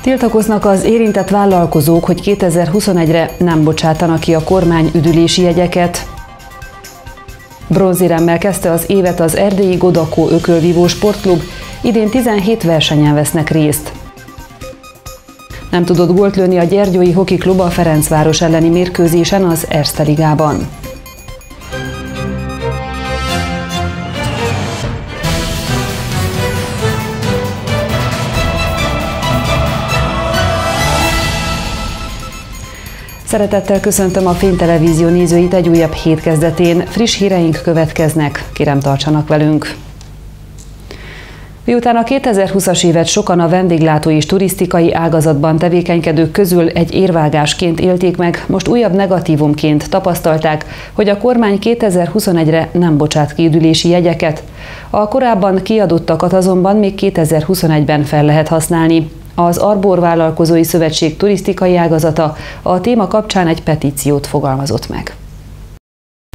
Tiltakoznak az érintett vállalkozók, hogy 2021-re nem bocsátanak ki a kormány üdülési jegyeket. Bronzéremmel kezdte az évet az Erdélyi Godakó Ökölvívó Sportklub, idén 17 versenyen vesznek részt. Nem tudott gólt lőni a Gyergyói Hoki Klub a Ferencváros elleni mérkőzésen az Erste Ligában. Szeretettel köszöntöm a Fénytelevízió nézőit egy újabb hét kezdetén. Friss híreink következnek, kérem tartsanak velünk! Miután a 2020-as évet sokan a vendéglátó és turisztikai ágazatban tevékenykedők közül egy érvágásként élték meg, most újabb negatívumként tapasztalták, hogy a kormány 2021-re nem bocsát ki üdülési jegyeket. A korábban kiadottakat azonban még 2021-ben fel lehet használni. Az Arbor Vállalkozói Szövetség turisztikai ágazata a téma kapcsán egy petíciót fogalmazott meg.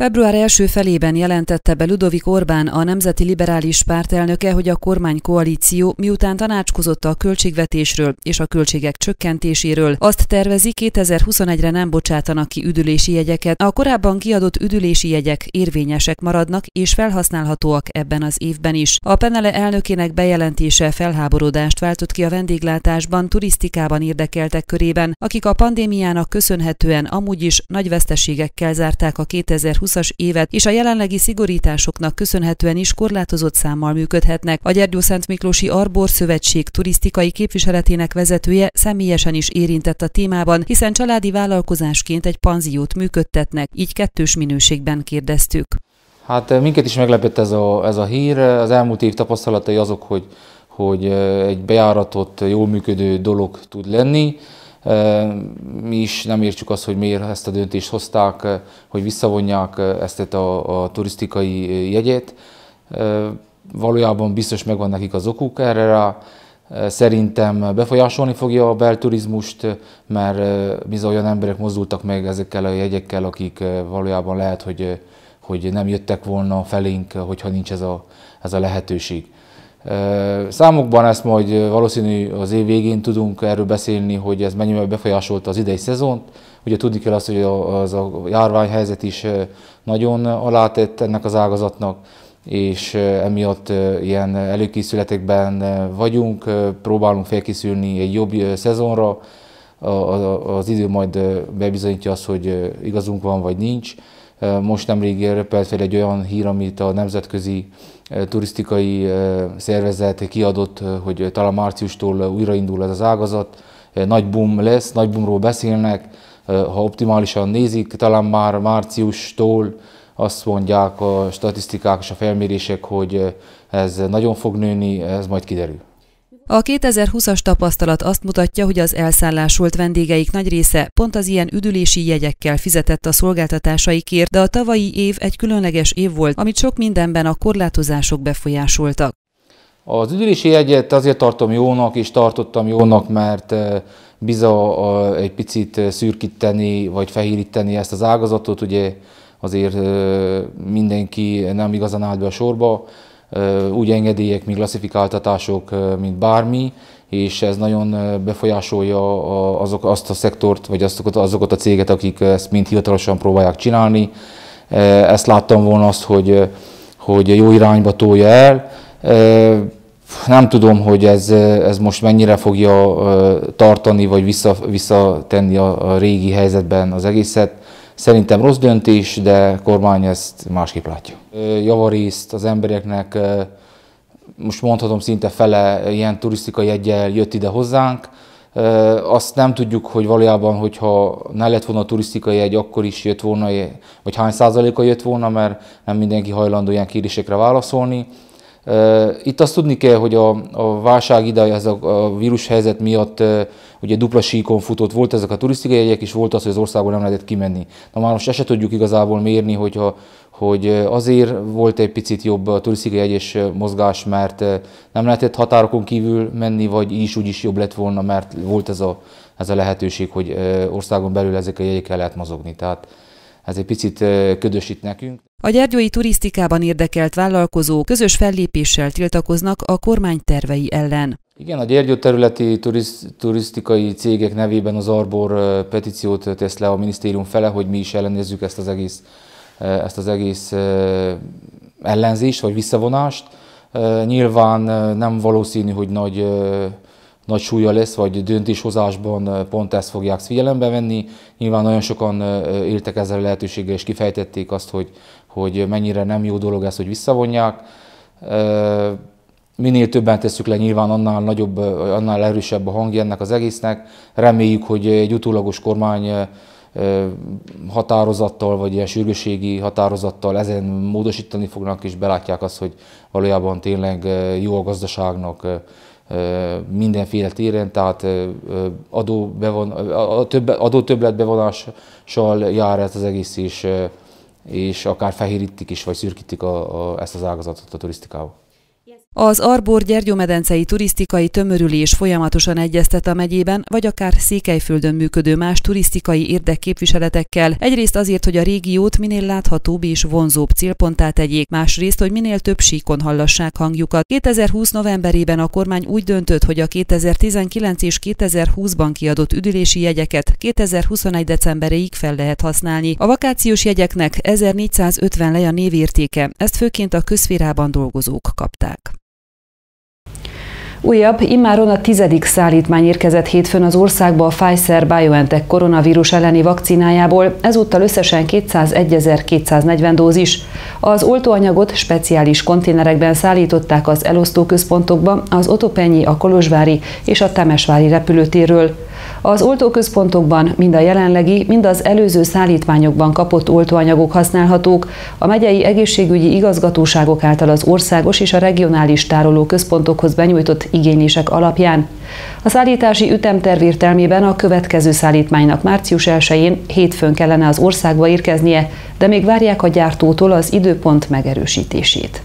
Február első felében jelentette be Ludovik Orbán, a Nemzeti Liberális Párt elnöke, hogy a kormánykoalíció miután tanácskozott a költségvetésről és a költségek csökkentéséről, azt tervezi 2021-re nem bocsátanak ki üdülési jegyeket. A korábban kiadott üdülési jegyek érvényesek maradnak és felhasználhatóak ebben az évben is. A Penele elnökének bejelentése felháborodást váltott ki a vendéglátásban, turisztikában érdekeltek körében, akik a pandémiának köszönhetően amúgy is nagy veszteségekkel zárták a 2020 2020-as évet, és a jelenlegi szigorításoknak köszönhetően is korlátozott számmal működhetnek. A Gyergyószent Miklósi Arbor Szövetség turisztikai képviseletének vezetője személyesen is érintett a témában, hiszen családi vállalkozásként egy panziót működtetnek, így kettős minőségben kérdeztük. Hát minket is meglepett ez a, ez a hír. Az elmúlt év tapasztalatai azok, hogy, hogy egy bejáratott, jól működő dolog tud lenni. Mi is nem értjük azt, hogy miért ezt a döntést hozták, hogy visszavonják ezt a, a turisztikai jegyet. Valójában biztos megvan nekik az okuk erre rá. Szerintem befolyásolni fogja a belturizmust, mert bizony olyan emberek mozdultak meg ezekkel a jegyekkel, akik valójában lehet, hogy, hogy nem jöttek volna felénk, hogyha nincs ez a, ez a lehetőség. Számokban ezt majd valószínű az év végén tudunk erről beszélni, hogy ez mennyivel befolyásolta az idei szezont. Ugye tudni kell azt, hogy az a járványhelyzet is nagyon alátett ennek az ágazatnak, és emiatt ilyen előkészületekben vagyunk, próbálunk felkészülni egy jobb szezonra. Az idő majd bebizonyítja azt, hogy igazunk van vagy nincs. Most nemrég röpelt fel egy olyan hír, amit a nemzetközi turisztikai szervezet kiadott, hogy talán márciustól újraindul ez az ágazat. Nagy boom lesz, nagy boomról beszélnek, ha optimálisan nézik, talán már márciustól azt mondják a statisztikák és a felmérések, hogy ez nagyon fog nőni, ez majd kiderül. A 2020-as tapasztalat azt mutatja, hogy az elszállásolt vendégeik nagy része pont az ilyen üdülési jegyekkel fizetett a szolgáltatásaikért, de a tavalyi év egy különleges év volt, amit sok mindenben a korlátozások befolyásoltak. Az üdülési jegyet azért tartom jónak, és tartottam jónak, mert eh, biza egy picit szürkíteni, vagy fehéríteni ezt az ágazatot, ugye azért eh, mindenki nem igazán állt be a sorba, úgy engedélyek, mint klasszifikáltatások, mint bármi, és ez nagyon befolyásolja azok, azt a szektort, vagy azokat, azokat a céget, akik ezt mind hivatalosan próbálják csinálni. Ezt láttam volna azt, hogy, hogy jó irányba tolja el. Nem tudom, hogy ez, ez most mennyire fogja tartani, vagy vissza, visszatenni a régi helyzetben az egészet. Szerintem rossz döntés, de kormány ezt másképp látja. Javarészt az embereknek, most mondhatom szinte fele ilyen turisztikai jegyel jött ide hozzánk. Azt nem tudjuk, hogy valójában, hogyha ne lett volna a turisztikai jegy, akkor is jött volna, vagy hány százaléka jött volna, mert nem mindenki hajlandó ilyen kérdésekre válaszolni. Itt azt tudni kell, hogy a, a válság ideje, ez a, a vírushelyzet miatt ugye dupla síkon futott, volt ezek a turisztikai jegyek, és volt az, hogy az országból nem lehetett kimenni. Na már most ezt se tudjuk igazából mérni, hogyha, hogy azért volt egy picit jobb a turisztikai jegyes mozgás, mert nem lehetett határokon kívül menni, vagy így is úgy is jobb lett volna, mert volt ez a, ez a lehetőség, hogy országon belül ezek a jegyekkel lehet mozogni. Tehát ez egy picit ködösít nekünk. A gyergyói turisztikában érdekelt vállalkozók közös fellépéssel tiltakoznak a kormány tervei ellen. Igen, a Gyergyó területi turisztikai cégek nevében az Arbor petíciót tesz le a minisztérium fele, hogy mi is ellenezzük ezt az egész, ezt az egész ellenzést vagy visszavonást. Nyilván nem valószínű, hogy nagy, nagy súlya lesz, vagy döntéshozásban pont ezt fogják figyelembe venni. Nyilván nagyon sokan éltek ezzel a lehetőséggel, és kifejtették azt, hogy, hogy mennyire nem jó dolog ez, hogy visszavonják. Minél többen tesszük le, nyilván annál nagyobb, annál erősebb a hangja ennek az egésznek. Reméljük, hogy egy utólagos kormány határozattal, vagy ilyen sürgőségi határozattal ezen módosítani fognak, és belátják azt, hogy valójában tényleg jó a gazdaságnak mindenféle téren, tehát adó, bevon, adó többlet bevonással jár ez az egész, és, és akár fehérítik is, vagy szürkítik a, a, ezt az ágazatot a turisztikával. Az Arbor Gyergyomedencei turisztikai tömörülés folyamatosan egyeztet a megyében, vagy akár Székelyföldön működő más turisztikai érdekképviseletekkel. Egyrészt azért, hogy a régiót minél láthatóbb és vonzóbb célponttá tegyék, másrészt, hogy minél több síkon hallassák hangjukat. 2020 novemberében a kormány úgy döntött, hogy a 2019 és 2020-ban kiadott üdülési jegyeket 2021 decemberéig fel lehet használni. A vakációs jegyeknek 1450 lej a névértéke, ezt főként a közférában dolgozók kapták. Újabb, immáron a tizedik szállítmány érkezett hétfőn az országba a Pfizer-BioNTech koronavírus elleni vakcinájából, ezúttal összesen 201.240 dózis. Az oltóanyagot speciális konténerekben szállították az elosztóközpontokba, az Otopenyi, a Kolozsvári és a Temesvári repülőtérről. Az oltóközpontokban mind a jelenlegi, mind az előző szállítmányokban kapott oltóanyagok használhatók, a megyei egészségügyi igazgatóságok által az országos és a regionális tároló központokhoz benyújtott igénylések alapján. A szállítási ütemterv értelmében a következő szállítmánynak március 1-én hétfőn kellene az országba érkeznie, de még várják a gyártótól az időpont megerősítését.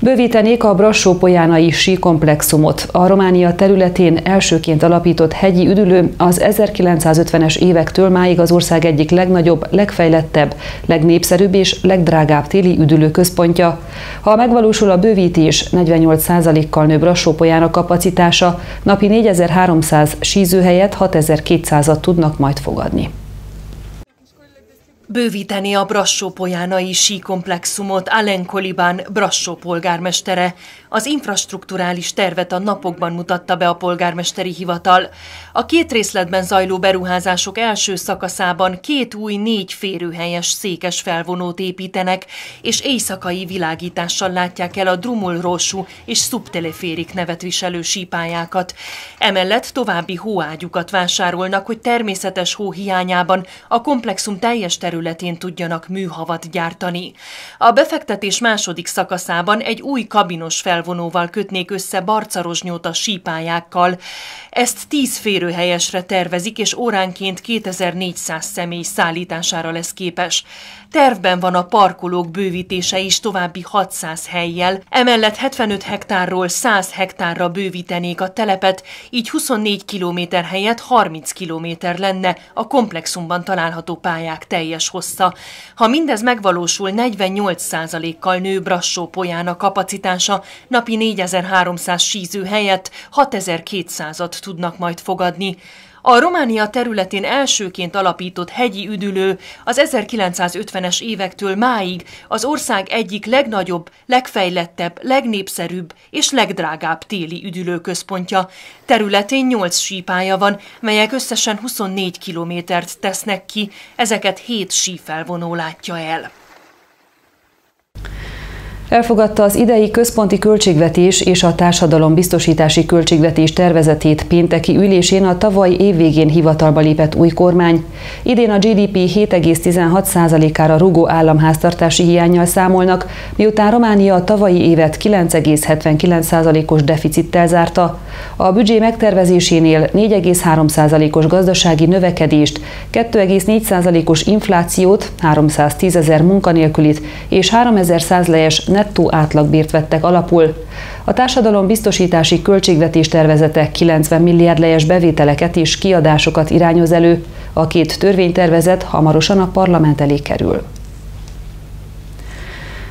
Bővítenék a Brassó-Polyánai síkomplexumot. A Románia területén elsőként alapított hegyi üdülő az 1950-es évektől máig az ország egyik legnagyobb, legfejlettebb, legnépszerűbb és legdrágább téli üdülő központja. Ha megvalósul a bővítés, 48%-kal nő Brassó-Polyána kapacitása, napi 4300 sízőhelyet 6200-at tudnak majd fogadni. Bővíteni a Brassó-Polyánai síkomplexumot Alen Kolibán Brassó polgármestere. Az infrastruktúrális tervet a napokban mutatta be a polgármesteri hivatal. A két részletben zajló beruházások első szakaszában két új négy férőhelyes székes felvonót építenek, és éjszakai világítással látják el a Drumul Rossú és Subteleférik nevet viselő sípályákat. Emellett további hóágyukat vásárolnak, hogy természetes hó hiányában a komplexum teljes terület területén tudjanak műhavat gyártani. A befektetés második szakaszában egy új kabinos felvonóval kötnék össze Barcarozsnyót a sípályákkal. Ezt 10 férőhelyesre tervezik, és óránként 2400 személy szállítására lesz képes. Tervben van a parkolók bővítése is további 600 helyjel, emellett 75 hektárról 100 hektárra bővítenék a telepet, így 24 kilométer helyett 30 kilométer lenne a komplexumban található pályák teljes hossza. Ha mindez megvalósul, 48%-kal nő Brassó polyána kapacitása, napi 4300 síző helyett 6200-at tudnak majd fogadni. A Románia területén elsőként alapított hegyi üdülő az 1950-es évektől máig az ország egyik legnagyobb, legfejlettebb, legnépszerűbb és legdrágább téli üdülőközpontja. Területén 8 sípája van, melyek összesen 24 kilométert tesznek ki, ezeket 7 sífelvonó látja el. Elfogadta az idei központi költségvetés és a társadalom biztosítási költségvetés tervezetét pénteki ülésén a tavaly évvégén hivatalba lépett új kormány. Idén a GDP 7,16%-ára rugó államháztartási hiányjal számolnak, miután Románia a tavalyi évet 9,79%-os deficittel zárta. A büdzsé megtervezésénél 4,3%-os gazdasági növekedést, 2,4%-os inflációt, 310 ezer munkanélkülit és 3100 lejes nettó átlagbért vettek alapul. A társadalom biztosítási költségvetés tervezete 90 milliárd lejes bevételeket és kiadásokat irányoz elő, A két törvénytervezet hamarosan a parlament elé kerül.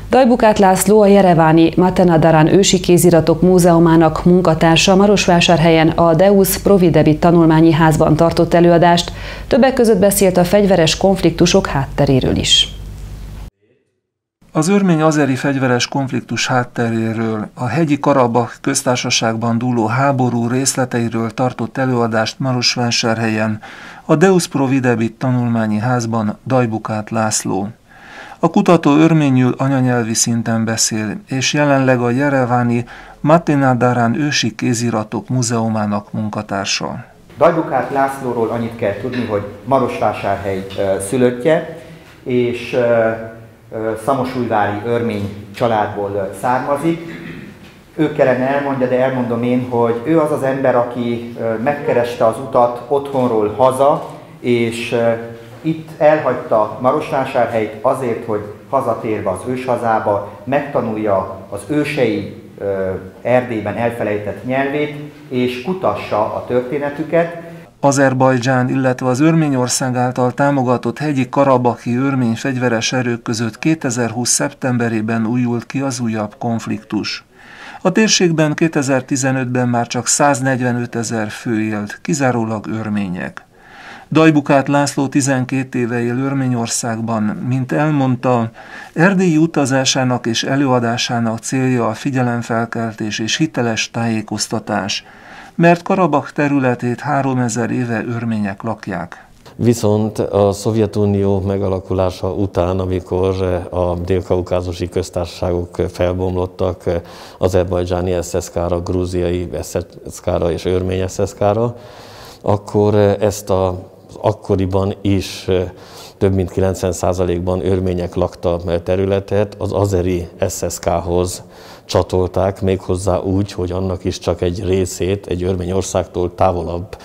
Dajbukát László a Jereváni Matenadaran ősi kéziratok múzeumának munkatársa Marosvásárhelyen a Deus Providebit tanulmányi házban tartott előadást, többek között beszélt a fegyveres konfliktusok hátteréről is. Az örmény-azeri fegyveres konfliktus hátteréről, a hegyi Karabach köztársaságban dúló háború részleteiről tartott előadást Marosvásárhelyen, a Deus Providebit tanulmányi házban Dajbukát László. A kutató örményül anyanyelvi szinten beszél, és jelenleg a Jereváni Matinadárán ősi kéziratok múzeumának munkatársa. Dajbukát Lászlóról annyit kell tudni, hogy Marosvásárhely szülöttje, és szamosújvári örmény családból származik. Ő kellene elmondja, de elmondom én, hogy ő az az ember, aki megkereste az utat otthonról haza, és itt elhagyta Marosvásárhelyt azért, hogy hazatérve az őshazába megtanulja az ősei Erdélyben elfelejtett nyelvét, és kutassa a történetüket. Azerbajdzsán, illetve az Örményország által támogatott hegyi karabaki örmény fegyveres erők között 2020. szeptemberében újult ki az újabb konfliktus. A térségben 2015-ben már csak 145 ezer fő élt, kizárólag örmények. Dajbukát László 12 éve él Örményországban, mint elmondta, erdélyi utazásának és előadásának célja a figyelemfelkeltés és hiteles tájékoztatás, mert Karabak területét 3000 éve örmények lakják. Viszont a Szovjetunió megalakulása után, amikor a dél-kaukázusi köztársaságok felbomlottak azerbajdzsáni SSK-ra, grúziai SSK-ra és örmény SSK-ra, akkor ezt a akkoriban is több mint 90%-ban örmények lakta területet, az azeri SSK-hoz csatolták, méghozzá úgy, hogy annak is csak egy részét, egy Örményországtól távolabb,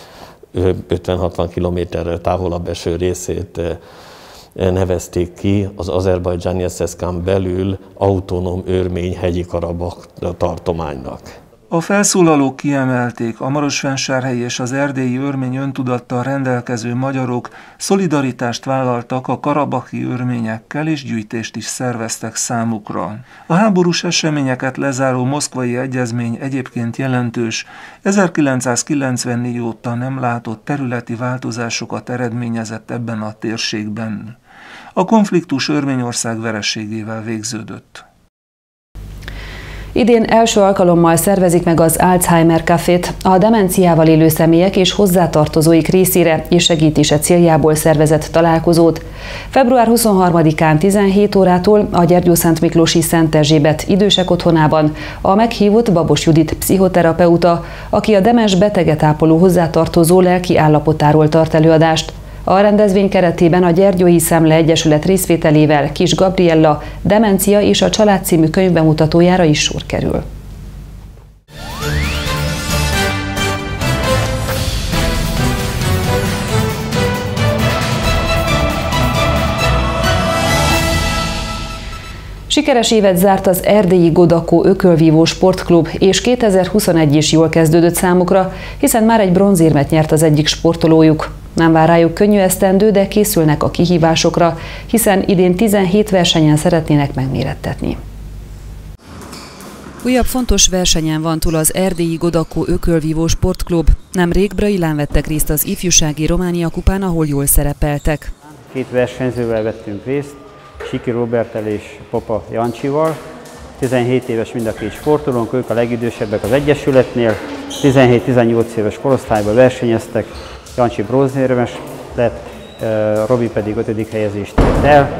50-60 kilométerrel távolabb eső részét nevezték ki az azerbajdzsáni SSK-n belül autonóm örmény hegyi Karabak tartománynak. A felszólalók kiemelték, a Marosvásárhelyi és az erdélyi örmény öntudattal rendelkező magyarok szolidaritást vállaltak a karabaki örményekkel és gyűjtést is szerveztek számukra. A háborús eseményeket lezáró moszkvai egyezmény egyébként jelentős, 1994 óta nem látott területi változásokat eredményezett ebben a térségben. A konfliktus Örményország vereségével végződött. Idén első alkalommal szervezik meg az Alzheimer Cafét a demenciával élő személyek és hozzátartozóik részére és segítése céljából szervezett találkozót. Február 23-án 17 órától a Gyergyószent Miklósi Szent Erzsébet idősek otthonában a meghívott Babos Judit pszichoterapeuta, aki a demens beteget ápoló hozzátartozó lelki állapotáról tart előadást. A rendezvény keretében a Gyergyói Szemle Egyesület részvételével Kis Gabriella Demencia és a Család című könyvbemutatójára is sor kerül. Sikeres évet zárt az Erdélyi Godakó Ökölvívó Sportklub, és 2021 is jól kezdődött számukra, hiszen már egy bronzérmet nyert az egyik sportolójuk. Nem vár rájuk könnyű esztendő, de készülnek a kihívásokra, hiszen idén 17 versenyen szeretnének megmérettetni. Újabb fontos versenyen van túl az Erdélyi Godakó Ökölvívó Sportklub. Nemrég Brailán vettek részt az ifjúsági Románia kupán, ahol jól szerepeltek. Két versenyzővel vettünk részt, Siki Robertel és Papa Jancsival. 17 éves mind a két sportolónk, ők a legidősebbek az Egyesületnél. 17-18 éves korosztályban versenyeztek, Jancsi bronzérmes lett, Robi pedig 5. helyezést ért el.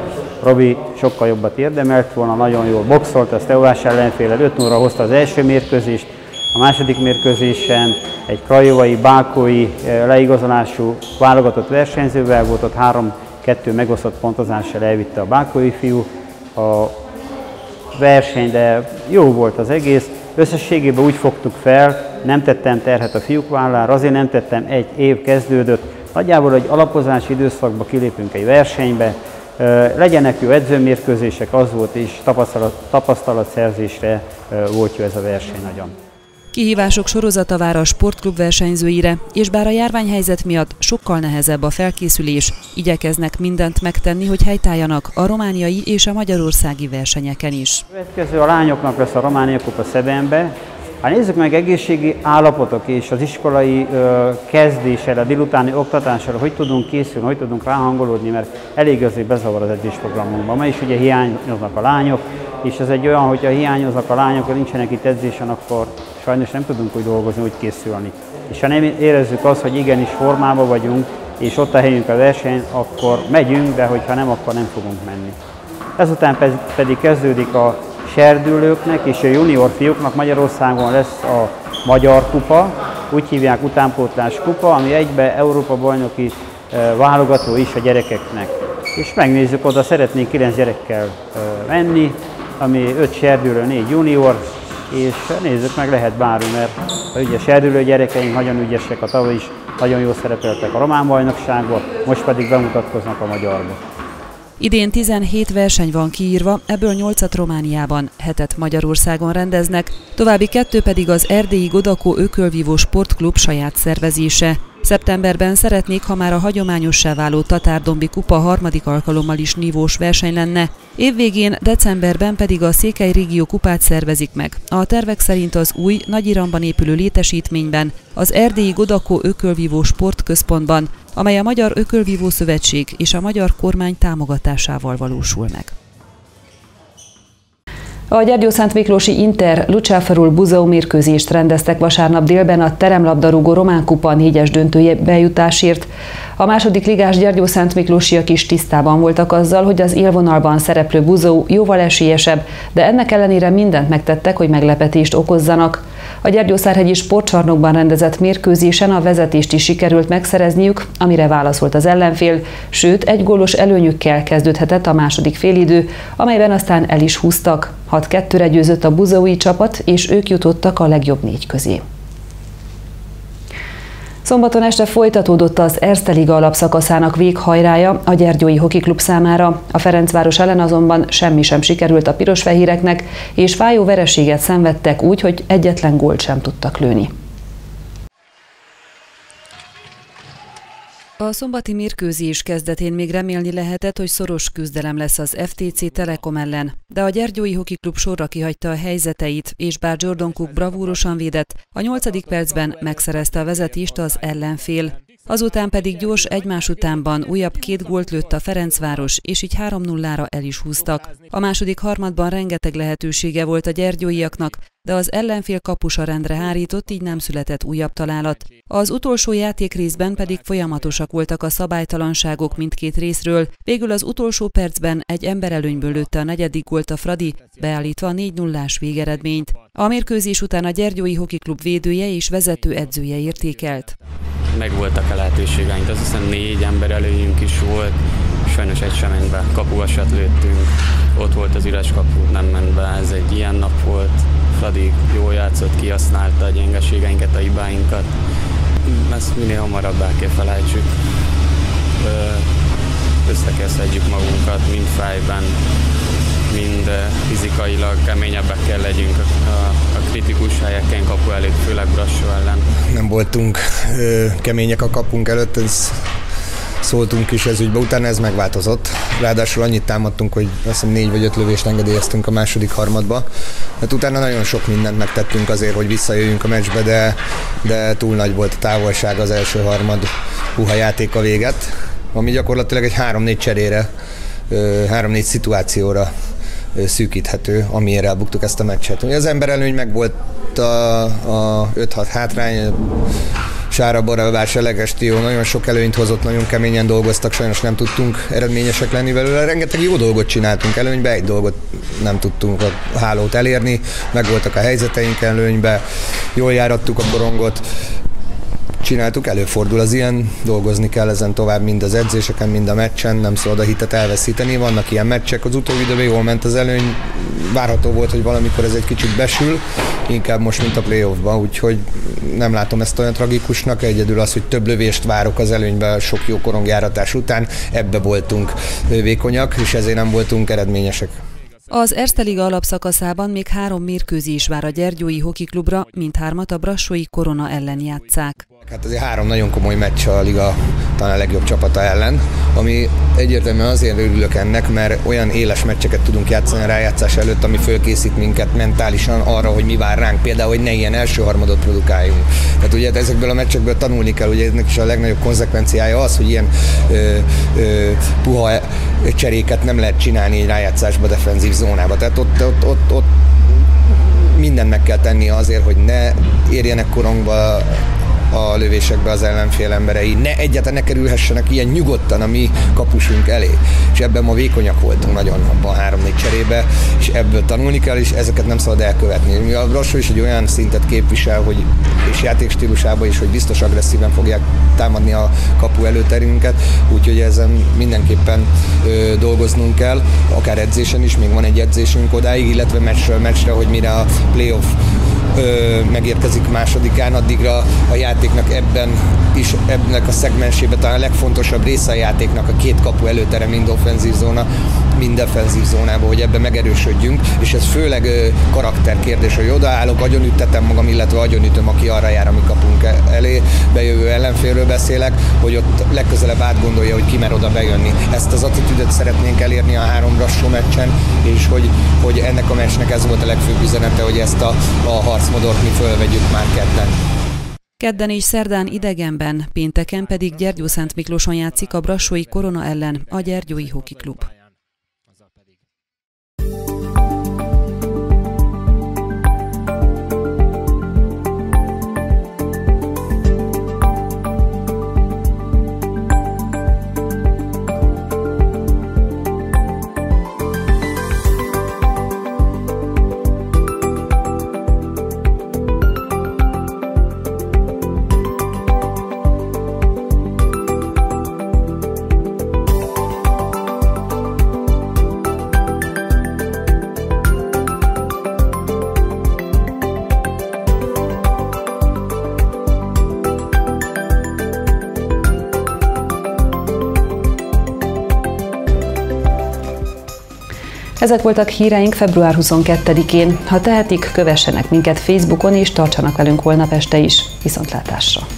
Robi sokkal jobbat érdemelt volna, nagyon jól boxolt, az Teuvás ellenféle 5 0 hozta az első mérkőzést, a második mérkőzésen egy krajovai, bákói leigazolású válogatott versenyzővel volt, ott három kettő megosztott pontozással elvitte a bákói fiú a verseny, de jó volt az egész. Összességében úgy fogtuk fel, nem tettem terhet a fiúk vállára, azért nem tettem, egy év kezdődött. Nagyjából egy alapozási időszakba kilépünk egy versenybe, legyenek jó edzőmérkőzések, az volt, és tapasztalat, tapasztalatszerzésre volt jó ez a verseny nagyon. Kihívások sorozata vár a sportklub versenyzőire, és bár a járványhelyzet miatt sokkal nehezebb a felkészülés, igyekeznek mindent megtenni, hogy helytálljanak a romániai és a magyarországi versenyeken is. Következő a lányoknak lesz a Románia Kupa Szebenbe, Hát nézzük meg egészségi állapotok és az iskolai ö, kezdésre, délutáni oktatásra, hogy tudunk készülni, hogy tudunk ráhangolódni, mert elég azért bezavar az edzésprogramunkban. Ma is ugye hiányoznak a lányok, és ez egy olyan, hogyha hiányoznak a lányok, hogy nincsenek itt edzésen, akkor sajnos nem tudunk úgy dolgozni, úgy készülni. És ha nem érezzük azt, hogy igenis formában vagyunk, és ott a helyünk a verseny, akkor megyünk, de hogyha nem, akkor nem fogunk menni. Ezután pedig kezdődik a serdülőknek és a junior fiúknak Magyarországon lesz a Magyar Kupa, úgy hívják utánpótlás kupa, ami egybe Európa bajnoki eh, válogató is a gyerekeknek. És megnézzük, oda szeretnénk 9 gyerekkel eh, menni, ami 5 serdülő, 4 junior, és nézzük meg, lehet bármi, mert ugye serdülő gyerekeink nagyon ügyesek, a tavaly is nagyon jól szerepeltek a román bajnokságban, most pedig bemutatkoznak a magyarba. Idén 17 verseny van kiírva, ebből 8-at Romániában, hetet Magyarországon rendeznek, további kettő pedig az Erdélyi Godakó Ökölvívó Sportklub saját szervezése. Szeptemberben szeretnék, ha már a hagyományossá váló Tatárdombi kupa harmadik alkalommal is nívós verseny lenne. Évvégén, decemberben pedig a Székely Régió kupát szervezik meg. A tervek szerint az új, Nagyiramban épülő létesítményben, az Erdélyi Godakó Ökölvívó Sportközpontban, amely a Magyar Ökölvívó Szövetség és a magyar kormány támogatásával valósul meg. A Gyergyószánt Miklósi Inter Lucsáferul Buzau mérkőzést rendeztek vasárnap délben a teremlabdarúgó Román Kupa négyes döntője bejutásért. A második ligás Gyergyószánt Miklósiak is tisztában voltak azzal, hogy az élvonalban szereplő Buzau jóval esélyesebb, de ennek ellenére mindent megtettek, hogy meglepetést okozzanak. A Gyergyószárhegyi sportcsarnokban rendezett mérkőzésen a vezetést is sikerült megszerezniük, amire válaszolt az ellenfél, sőt egy gólos előnyükkel kezdődhetett a második félidő, amelyben aztán el is húztak. 6-2-re győzött a buzaui csapat, és ők jutottak a legjobb négy közé. Szombaton este folytatódott az Erste Liga alapszakaszának véghajrája a Gyergyói Hoki Klub számára. A Ferencváros ellen azonban semmi sem sikerült a pirosfehéreknek, és fájó vereséget szenvedtek úgy, hogy egyetlen gólt sem tudtak lőni. A szombati mérkőzés kezdetén még remélni lehetett, hogy szoros küzdelem lesz az FTC Telekom ellen, de a Gyergyói Hoki Klub sorra kihagyta a helyzeteit, és bár Jordan Cook bravúrosan védett, a nyolcadik percben megszerezte a vezetést az ellenfél. Azután pedig gyors egymás utánban újabb két gólt lőtt a Ferencváros, és így 3-0-ra el is húztak. A második harmadban rengeteg lehetősége volt a gyergyóiaknak, de az ellenfél kapusa rendre hárított, így nem született újabb találat. Az utolsó játékrészben pedig folyamatosak voltak a szabálytalanságok mindkét részről, végül az utolsó percben egy emberelőnyből lőtte a negyedik gólt a Fradi, beállítva a 4 0 végeredményt. A mérkőzés után a Gyergyói Hoki Klub védője és vezető edzője értékelt. Megvoltak a lehetőségeink, azt hiszem négy ember előnyünk is volt, sajnos egy sem ment be, kapuasat lőttünk, ott volt az üres kapu, nem ment be, ez egy ilyen nap volt, Fradi jól játszott, kihasználta a gyengeségeinket, a hibáinkat. Ezt minél hamarabb el kell felejtsük. Össze kell szedjük magunkat, mind fejben, mind fizikailag keményebbek kell legyünk a kritikus helyeken kapu előtt, főleg Brassó ellen. Nem voltunk ö, kemények a kapunk előtt, ez szóltunk is ez ügybe, utána ez megváltozott. Ráadásul annyit támadtunk, hogy azt hiszem négy vagy öt lövést engedélyeztünk a második harmadba. Hát utána nagyon sok mindent megtettünk azért, hogy visszajöjjünk a meccsbe, de, de túl nagy volt a távolság az első harmad puha játéka véget, ami gyakorlatilag egy három-négy cserére, három-négy szituációra szűkíthető, amiért elbuktuk ezt a meccset. Az ember előny meg volt a, a 5-6 hátrány, Sára Bora, Seleges Tió nagyon sok előnyt hozott, nagyon keményen dolgoztak, sajnos nem tudtunk eredményesek lenni belőle. Rengeteg jó dolgot csináltunk előnybe, egy dolgot nem tudtunk a hálót elérni, meg voltak a helyzeteink előnybe, jól járattuk a korongot, csináltuk, előfordul az ilyen, dolgozni kell ezen tovább mind az edzéseken, mind a meccsen, nem szabad a hitet elveszíteni. Vannak ilyen meccsek, az utóbbi időben jól ment az előny, várható volt, hogy valamikor ez egy kicsit besül, inkább most, mint a playoffban, úgyhogy nem látom ezt olyan tragikusnak, egyedül az, hogy több lövést várok az előnyben sok jó korongjáratás után, ebbe voltunk vékonyak, és ezért nem voltunk eredményesek. Az Erste Liga alapszakaszában még három mérkőzés vár a Gyergyói Hokiklubra, mindhármat a Brassói Korona ellen játszák. Hát azért három nagyon komoly meccs a liga talán a legjobb csapata ellen, ami egyértelműen azért örülök ennek, mert olyan éles meccseket tudunk játszani a rájátszás előtt, ami fölkészít minket mentálisan arra, hogy mi vár ránk, például, hogy ne ilyen első harmadot produkáljunk. Tehát ugye ezekből a meccsekből tanulni kell, ugye ennek is a legnagyobb konzekvenciája az, hogy ilyen ö, ö, puha cseréket nem lehet csinálni egy rájátszásba defenzív zónába. Tehát ott, ott, ott, ott mindent meg kell tenni azért, hogy ne érjenek korongba a lövésekbe az ellenfél emberei. Ne egyáltalán ne kerülhessenek ilyen nyugodtan a mi kapusunk elé. És ebben ma vékonyak voltunk nagyon abban a három-négy cserébe, és ebből tanulni kell, és ezeket nem szabad elkövetni. Mi a Brassó is egy olyan szintet képvisel, hogy, és játékstílusában is, hogy biztos agresszíven fogják támadni a kapu előterünket, úgyhogy ezen mindenképpen ö, dolgoznunk kell, akár edzésen is, még van egy edzésünk odáig, illetve meccsről meccsre, hogy mire a playoff megérkezik másodikán, addigra a játéknak ebben is, ebben a szegmensében talán a legfontosabb része a játéknak a két kapu előtere, mind offenzív zóna, mind defenzív zónába, hogy ebben megerősödjünk, és ez főleg karakterkérdés, hogy odaállok, agyonüttetem magam, illetve agyonütöm, aki arra jár, ami kapunk e- elé, bejövő ellenfélről beszélek, hogy ott legközelebb átgondolja, hogy ki mer oda bejönni. Ezt az attitűdöt szeretnénk elérni a három rassó meccsen, és hogy, hogy ennek a meccsnek ez volt a legfőbb üzenete, hogy ezt a, a harcmodort mi fölvegyük már kedden. Kedden és szerdán idegenben, pénteken pedig Gyergyó Szent Miklóson játszik a Brassói Korona ellen a Gyergyói Hoki Klub. Ezek voltak híreink február 22-én. Ha tehetik, kövessenek minket Facebookon és tartsanak velünk holnap este is. Viszontlátásra!